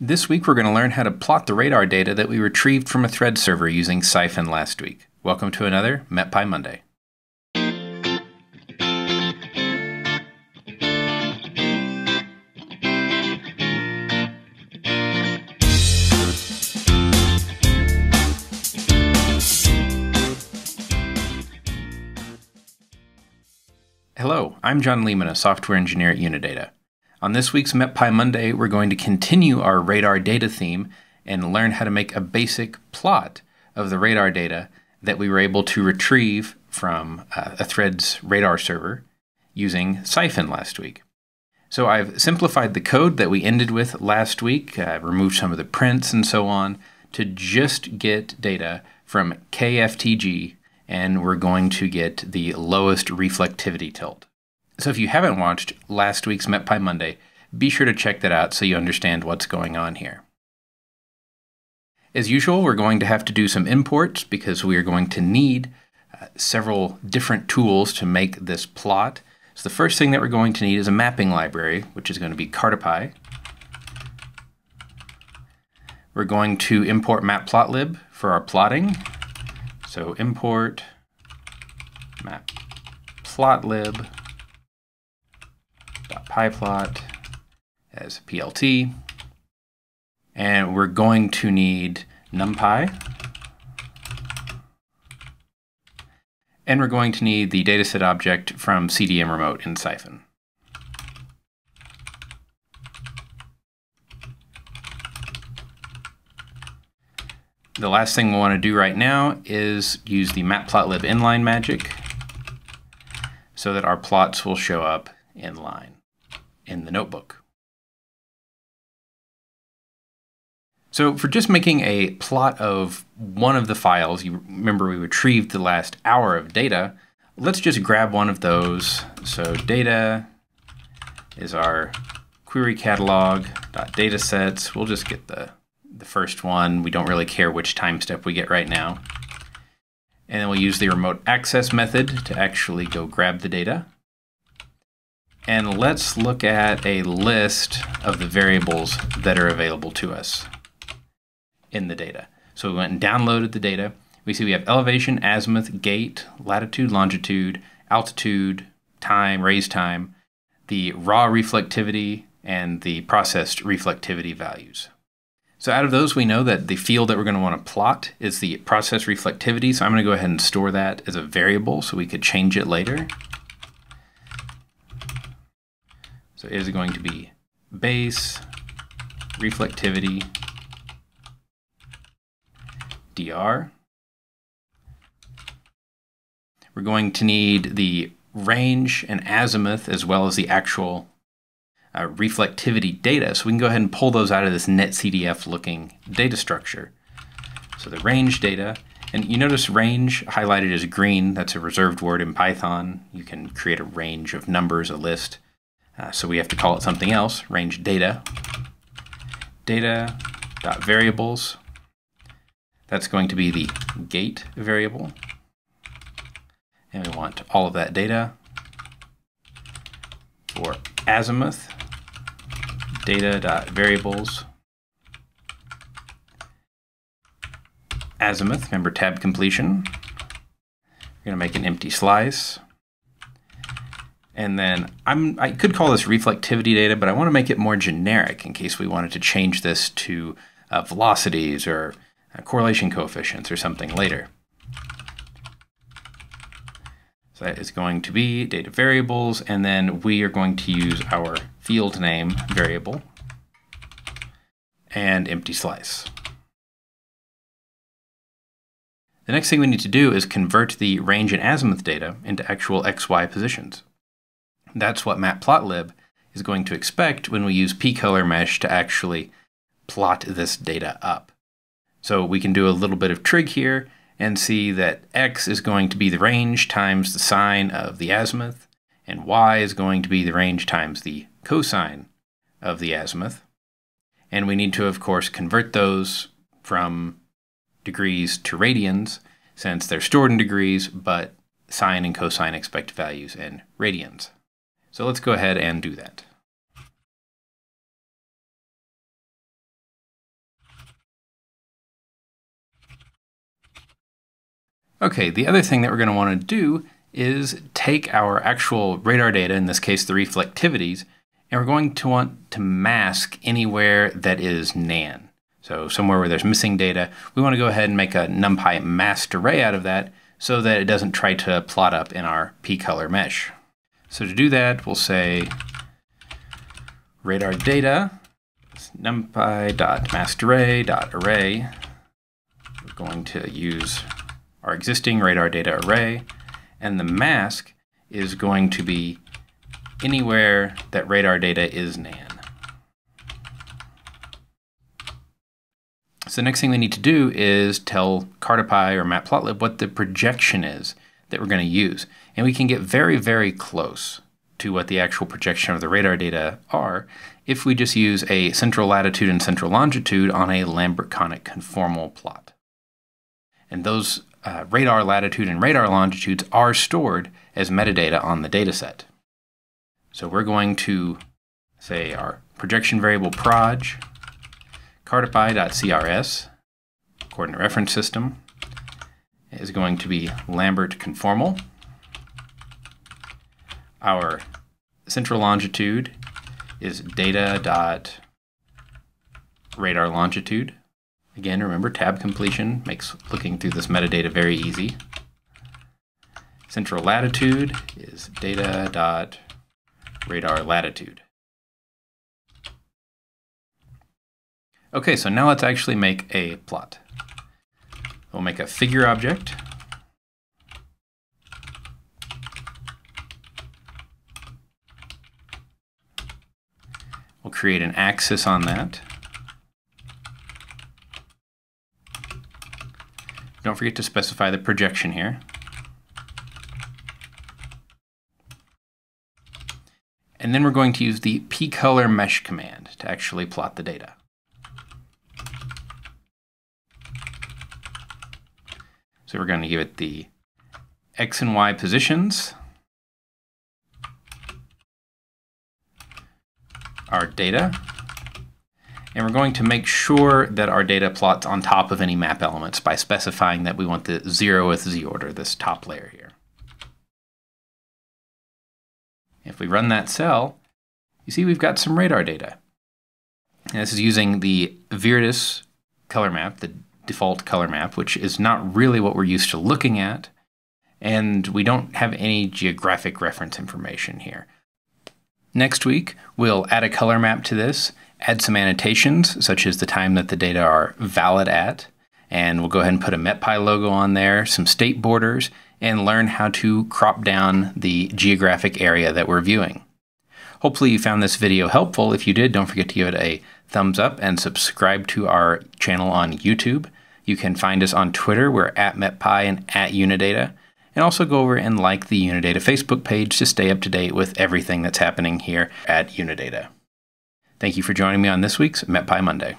This week we're going to learn how to plot the radar data that we retrieved from a THREDDS server using Siphon last week. Welcome to another MetPy Monday. Hello, I'm John Leeman, a software engineer at Unidata. On this week's MetPy Monday, we're going to continue our radar data theme and learn how to make a basic plot of the radar data that we were able to retrieve from uh, a THREDDS radar server using Siphon last week. So I've simplified the code that we ended with last week, uh, removed some of the prints and so on, to just get data from KFTG, and we're going to get the lowest reflectivity tilt. So if you haven't watched last week's MetPy Monday, be sure to check that out so you understand what's going on here. As usual, we're going to have to do some imports because we are going to need uh, several different tools to make this plot. So the first thing that we're going to need is a mapping library, which is going to be Cartopy. We're going to import matplotlib for our plotting. So import matplotlib pyplot as plt. And we're going to need numpy. And we're going to need the dataset object from CDM remote in Siphon. The last thing we'll want to do right now is use the matplotlib inline magic so that our plots will show up in line in the notebook. So for just making a plot of one of the files, you remember we retrieved the last hour of data, let's just grab one of those. So data is our query catalog sets. We'll just get the, the first one. We don't really care which time step we get right now. And then we'll use the remote access method to actually go grab the data. And let's look at a list of the variables that are available to us in the data. So we went and downloaded the data. We see we have elevation, azimuth, gate, latitude, longitude, altitude, time, raise time, the raw reflectivity, and the processed reflectivity values. So out of those, we know that the field that we're going to want to plot is the process reflectivity. So I'm going to go ahead and store that as a variable so we could change it later. So it is going to be base reflectivity dr. We're going to need the range and azimuth as well as the actual uh, reflectivity data. So we can go ahead and pull those out of this netcdf looking data structure. So the range data, and you notice range highlighted as green, that's a reserved word in Python. You can create a range of numbers, a list. Uh, so we have to call it something else, range data. Data dot variables. That's going to be the gate variable. And we want all of that data for azimuth data dot variables azimuth remember tab completion we're going to make an empty slice and then I'm, I could call this reflectivity data, but I want to make it more generic in case we wanted to change this to uh, velocities or uh, correlation coefficients or something later. So that is going to be data variables, and then we are going to use our field name variable and empty slice. The next thing we need to do is convert the range and azimuth data into actual XY positions. That's what matplotlib is going to expect when we use pcolor mesh to actually plot this data up. So we can do a little bit of trig here and see that x is going to be the range times the sine of the azimuth, and y is going to be the range times the cosine of the azimuth. And we need to, of course, convert those from degrees to radians, since they're stored in degrees, but sine and cosine expect values in radians. So let's go ahead and do that. Okay, the other thing that we're going to want to do is take our actual radar data, in this case the reflectivities, and we're going to want to mask anywhere that is NAN. So somewhere where there's missing data, we want to go ahead and make a NumPy masked array out of that so that it doesn't try to plot up in our p-color mesh. So to do that, we'll say radar data numpy.maskedarray.array. We're going to use our existing radar data array, and the mask is going to be anywhere that radar data is nan. So the next thing we need to do is tell Cartopy or Matplotlib what the projection is that we're going to use. And we can get very, very close to what the actual projection of the radar data are if we just use a central latitude and central longitude on a Lambert conic conformal plot. And those uh, radar latitude and radar longitudes are stored as metadata on the dataset. So we're going to say our projection variable proj cartopy.crs coordinate reference system is going to be Lambert conformal. Our central longitude is data dot radar longitude. Again, remember tab completion makes looking through this metadata very easy. Central latitude is data dot radar latitude. Okay, so now let's actually make a plot. We'll make a figure object. We'll create an axis on that. Don't forget to specify the projection here. And then we're going to use the pcolor mesh command to actually plot the data. So we're going to give it the X and Y positions, our data, and we're going to make sure that our data plots on top of any map elements by specifying that we want the zeroth z order, this top layer here. If we run that cell, you see we've got some radar data. And this is using the Viridis color map, the default color map, which is not really what we're used to looking at. And we don't have any geographic reference information here. Next week, we'll add a color map to this, add some annotations, such as the time that the data are valid at, and we'll go ahead and put a MetPy logo on there, some state borders, and learn how to crop down the geographic area that we're viewing. Hopefully you found this video helpful. If you did, don't forget to give it a thumbs up and subscribe to our channel on YouTube. You can find us on Twitter. We're at MetPy and at Unidata. And also go over and like the Unidata Facebook page to stay up to date with everything that's happening here at Unidata. Thank you for joining me on this week's MetPy Monday.